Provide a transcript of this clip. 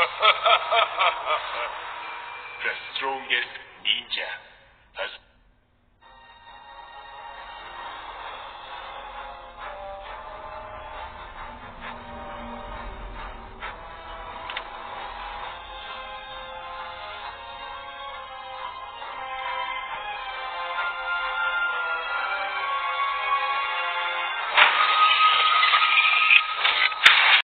the strongest ninja.